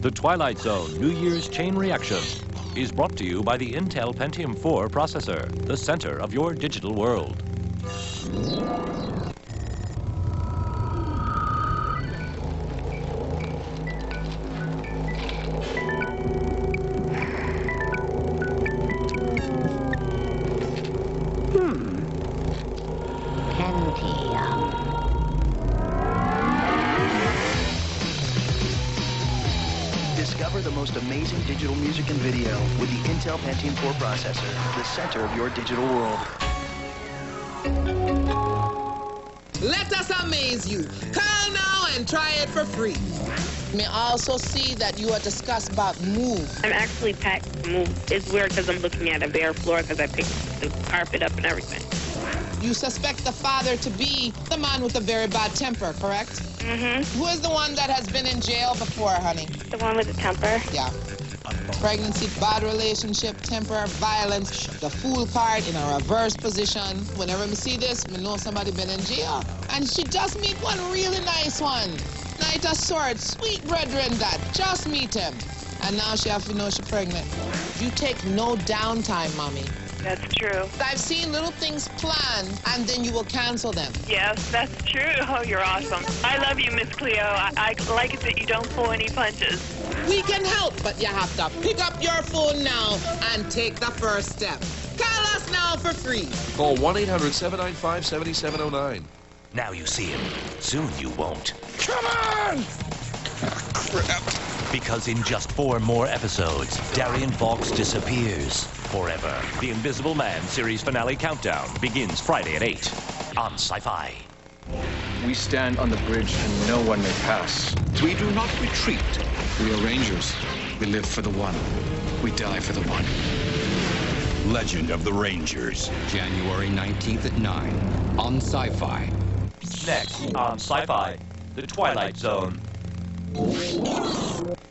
The Twilight Zone New Year's Chain Reaction is brought to you by the Intel Pentium 4 processor, the center of your digital world. Discover the most amazing digital music and video with the Intel Pentium 4 processor, the center of your digital world. Let us amaze you. Call now and try it for free. May also see that you are discussed about move. I'm actually packed move. It's weird because I'm looking at a bare floor because I picked the carpet up and everything. You suspect the father to be the man with a very bad temper, correct? Mm-hmm. Who is the one that has been in jail before, honey? The one with the temper. Yeah. Pregnancy, bad relationship, temper, violence, the fool card in a reverse position. Whenever we see this, we know somebody been in jail. And she just meet one really nice one. Knight of Swords, sweet brethren that. Just meet him. And now she have to know she pregnant. You take no downtime, mommy. That's true. I've seen little things planned and then you will cancel them. Yes, that's true. Oh, you're awesome. I love you, Miss Cleo. I, I like it that you don't pull any punches. We can help, but you have to pick up your phone now and take the first step. Call us now for free. Call 1 800 795 7709. Now you see him. Soon you won't. Come on! Crap. Because in just four more episodes, Darien Fawkes disappears forever. The Invisible Man series finale countdown begins Friday at 8 on Sci Fi. We stand on the bridge and no one may pass. We do not retreat. We are rangers. We live for the one. We die for the one. Legend of the Rangers. January 19th at 9 on Sci Fi. Next on Sci Fi, The Twilight Zone. Thank you.